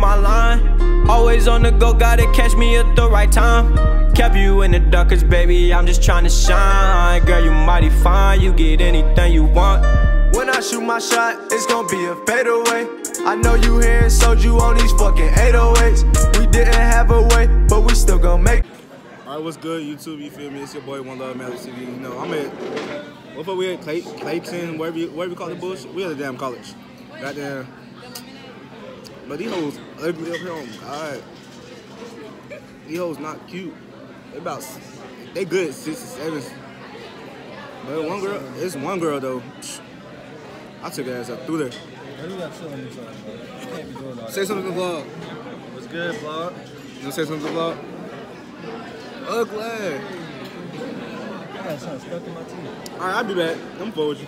in my line. Always on the go, gotta catch me at the right time. Kept you in the dark, cause baby, I'm just trying to shine. Girl, you mighty fine, you get anything you want. When I shoot my shot, it's gonna be a fadeaway. I know you here and sold you on these fucking 808s. We didn't have a way, but we still gonna make Alright, what's good, YouTube? You feel me? It's your boy One Love Malik TV. You know, I'm at what fuck we at Clay, Clayton, wherever you, wherever you call the bush. We at the damn college. Goddamn. But these hoes ugly up here. Oh my god. These hoes not cute. They about they good at six and seven. But one girl, it's one girl though. I took her ass up through there. Say something to the vlog. What's good, vlog? You wanna say something to the vlog? Ugly. I got something stuck in my teeth. Alright, I'll be back. I'm forward you.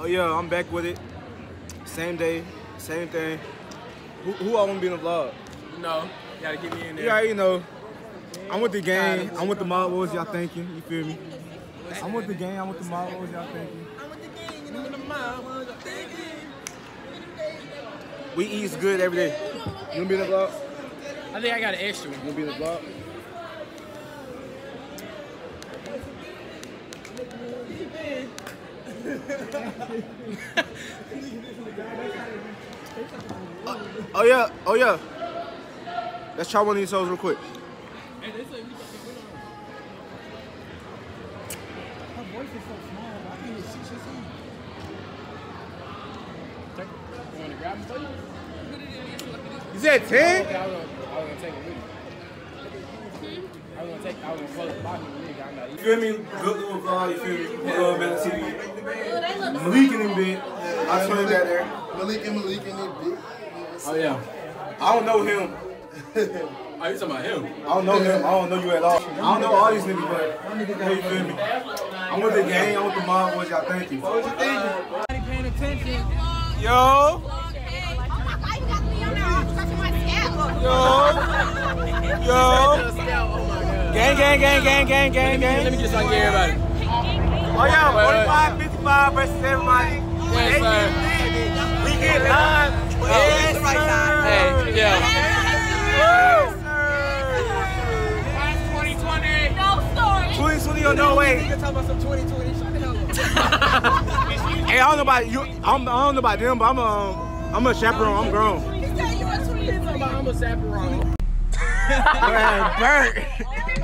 Oh yeah, I'm back with it. Same day, same thing. Who, who I want to be in the vlog? No, you gotta get me in there. Yeah, you know. I'm with the gang. I'm with the mob. What was y'all thinking? You feel me? I'm with the gang. I'm with the mob. What was y'all thinking? I'm with the game. You know the mob. What was y'all thinking? We eat good every day. You wanna be in the vlog? I think I got an extra one. You wanna be in the vlog? Oh, yeah, oh yeah. Let's try one of these hoes real quick. You said 10? I was gonna, I was gonna take a lead. I was gonna take, I was gonna close the bottom of the league. I'm not You feel me? Good little vlog, you feel me? Love Man TV. Malik in them bit. I turn that there. Malik and Malik and that big. Oh yeah. I don't know him. Oh, you talking about him? I don't know him. I don't know you at all. I don't know all these niggas, but hey, you feel me? I'm with the gang. I'm with the mob. What y'all thinking? What you thinking? Paying attention. Yo, yo, yo. Gang, gang, gang, gang, gang, gang, gang. Let me get something to everybody. Oh yeah, 45, 55 versus everybody. Yes, sir. We get live. Yes, sir. Hey, yeah. Yes, sir. 2020. 2020 or no way. You're talking about some 2020. Shut the hell up. Hey, I don't know about you. I'm, I don't know about them, but I'm um, I'm a chaperone. I'm grown. You're talking about I'm a chaperone. Man, Bert.